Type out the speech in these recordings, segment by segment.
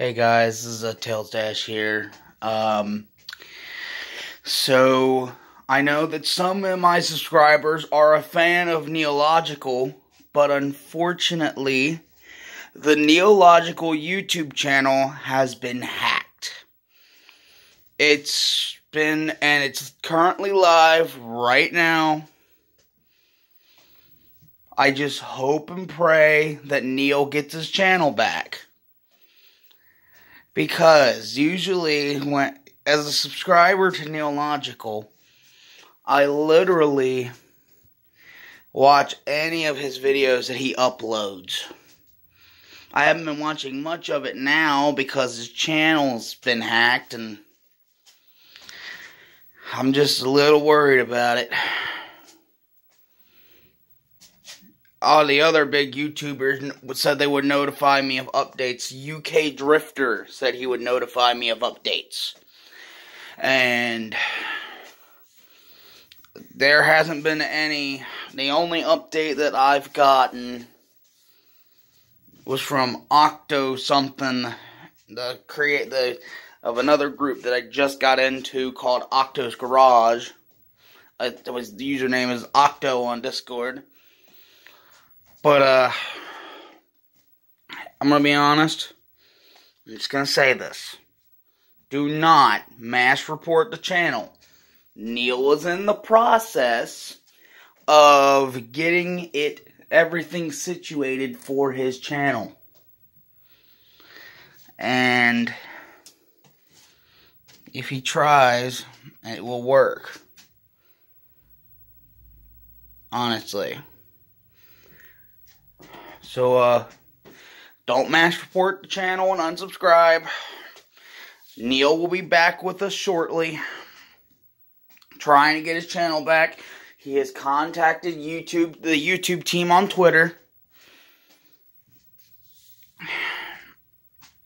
Hey guys, this is a Tails Dash here. Um, so I know that some of my subscribers are a fan of Neilogical, but unfortunately, the Neilogical YouTube channel has been hacked. It's been and it's currently live right now. I just hope and pray that Neil gets his channel back. Because usually when as a subscriber to Neilogical, I literally watch any of his videos that he uploads. I haven't been watching much of it now because his channel's been hacked and I'm just a little worried about it. All the other big YouTubers said they would notify me of updates. UK Drifter said he would notify me of updates. And there hasn't been any. The only update that I've gotten was from Octo something, the create the of another group that I just got into called Octo's Garage. It was the username is Octo on Discord but, uh, I'm gonna be honest. I'm just gonna say this. Do not mass report the channel. Neil was in the process of getting it, everything situated for his channel. And if he tries, it will work. Honestly. So, uh, don't mash report the channel and unsubscribe. Neil will be back with us shortly. Trying to get his channel back. He has contacted YouTube, the YouTube team on Twitter.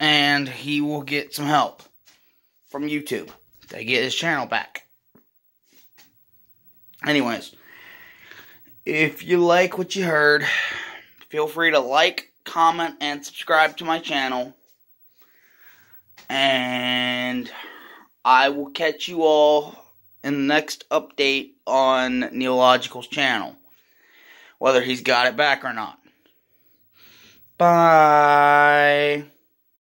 And he will get some help from YouTube to get his channel back. Anyways, if you like what you heard, Feel free to like, comment, and subscribe to my channel. And I will catch you all in the next update on Neilogical's channel. Whether he's got it back or not. Bye.